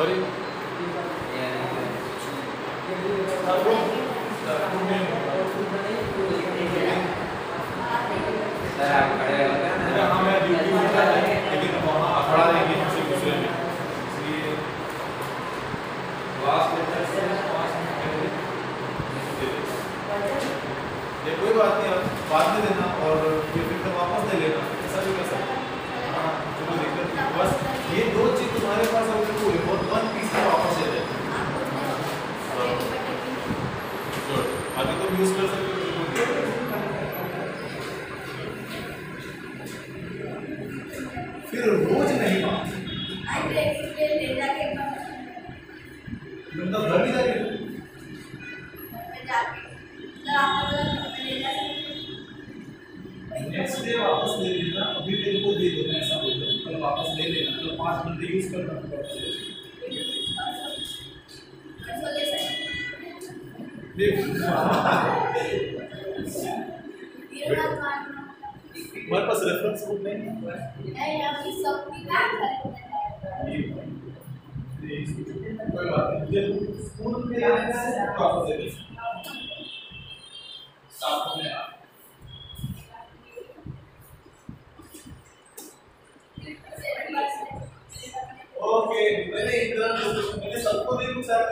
Sorry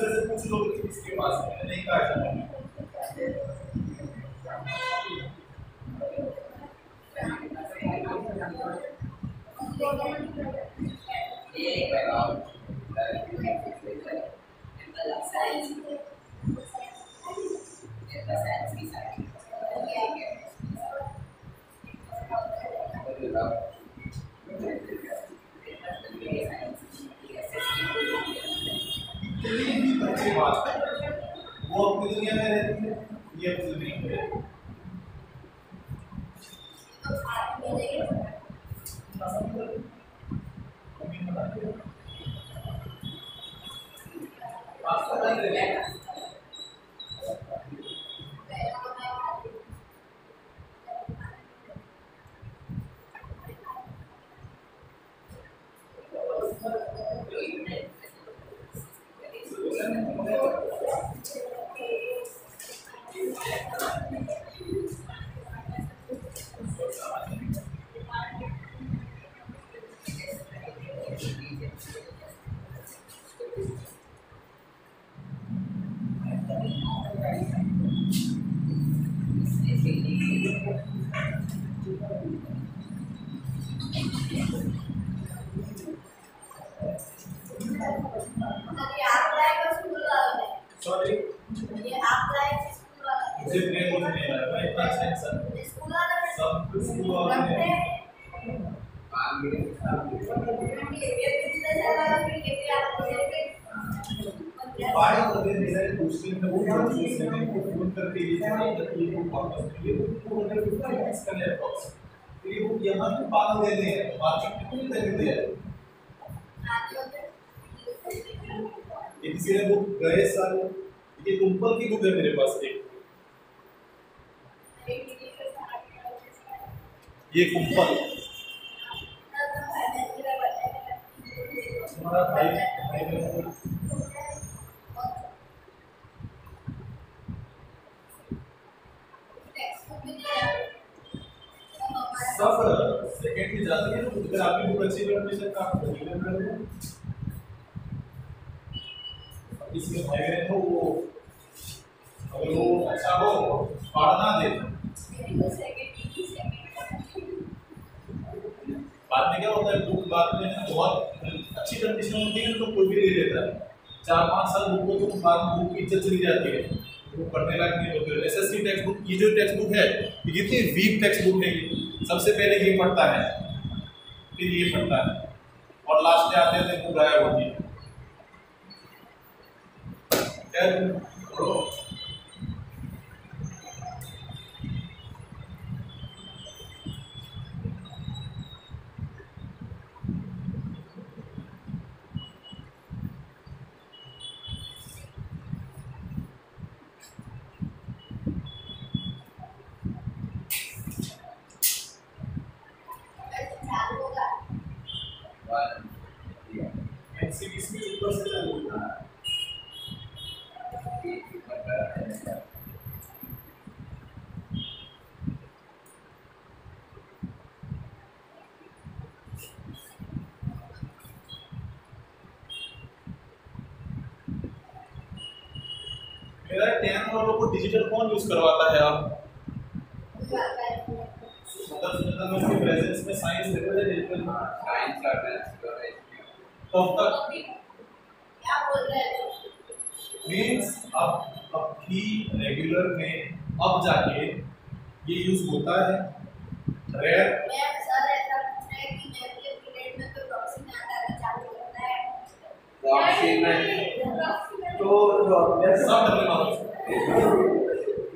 से कुछ लोग कि पास नहीं कहा ऐसा பண்ணுறேன் फ़ोन करके ये था कि ये वो वापस ये फिफ्टी मिनट्स का है बॉक्स फिर ये वो यहाँ पे पाल दे हैं मार्केट में नहीं हैं ये किसी ने बुक गए साल ये कुंपल की बुक है मेरे पास एक ये कुंपल तुम्हारा भाई भाई जाती है तो अगर आपकी अच्छी कंडीशन का इसमें बहन हो वो, अगर वो अच्छा हो पढ़ना दे। बाद में क्या होता है बुक बाद में बहुत अच्छी कंडीशन होती है तो कोई भी ले लेता है। चार, पाँच साल बुक को तो बाद में बुक की इज़्ज़त चली जाती है। वो पढ़ने लायक नहीं होती। S S C text book, ये जो टेक्स्ट बुक है, ये कितनी वीक टेक्स्ट बुक है ये। सबसे पहले ये पढ़ता है। फिर ये पड़ता है। और लास्ट आते आते बुक गायब होती है। टेंथ वालों को डिजिटल कौन यूज़ करवाता है अब मतलब सुनीता प्रेजेंस में साइंस लेते थे डिजिटल साइंस और कब तक क्या बोल रहे हैं मींस अब अब भी रेगुलर में अब जाके ये यूज़ होता है। रेयर मैं सर ऐसा पूछ रहे हैं। कि मैथ के पीरियड में। तो प्रॉक्सी में चालू तो जो सब डरने वाला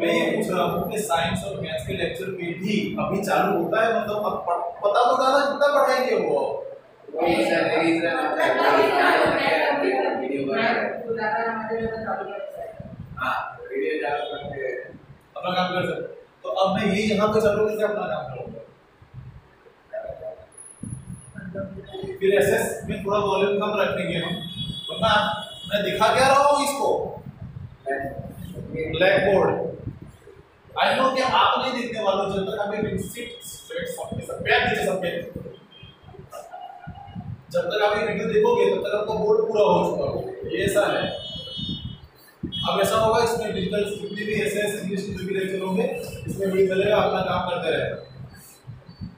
मैं ये पूछ रहा हूँ कि साइंस और मैथ्स के लेक्चर में भी अभी चालू होता है? मतलब अब पता तो दादा कितना पढ़ाएँगे वो? है हाँ चालू करके अपना काम कर सकते तो अब मैं ये यहाँ पे चलोगे कि अपना काम करूँगा फिर एसएस में थोड़ा वॉल्यूम कम रखेंगे हम। वरना मैं दिखा क्या रहा हूँ इसको? ब्लैक बोर्ड आई नो कि आप नहीं देखने वालों जब तक अभी विंसिट स्ट्रेट सबके सब पैर नीचे सबके जब तक आप ये वीडियो देखोगे, तब तक आपका बोर्ड पूरा हो चुका होगा। ये ऐसा है। अब ऐसा होगा, इसमें डिजिटल जितने भी ऐसे इंग्लिश के भी लेक्चर होंगे इसमें वीडियो चलेगा, अपना काम करते रहेगा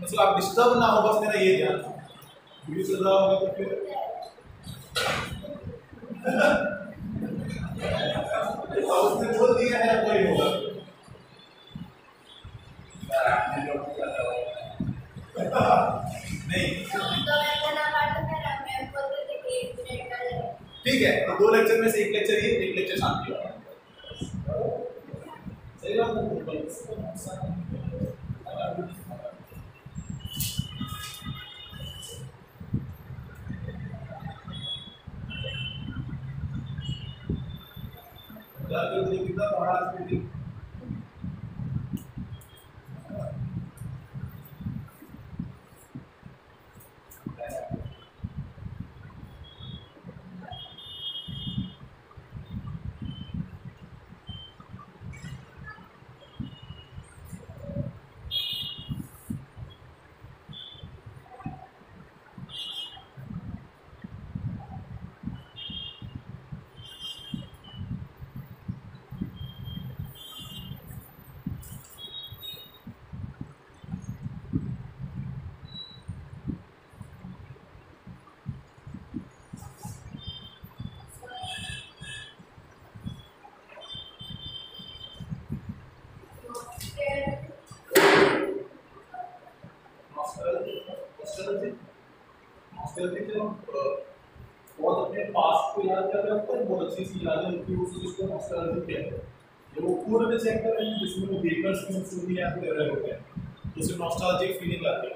मतलब आप डिस्टर्ब ना हो, बस मेरा ये ध्यान। वीडियो चल रहा होगा तो फिर उसने बोल दिया है कोई होगा ठीक है तो दो लेक्चर में से एक लेक्चर ये एक लेक्चर शांति वाला। सही बात है जाके तुझे कितना पढ़ा सकती बहुत अपने पास को याद कर रहे होते हैं बहुत अच्छी सी याद है उनकी उस चीज़ को नॉस्टैल्जिक कहते हैं जब वो पूर्ण में चेक कर रहे हैं, जिसमें वो बेकर्स की स्टोरी याद कर रहे होते हैं तो उसे नॉस्टैल्जिक फीलिंग आती है।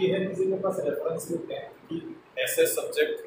ये है किसी के पास रेफरेंस बुक है कि ऐसे सब्जेक्ट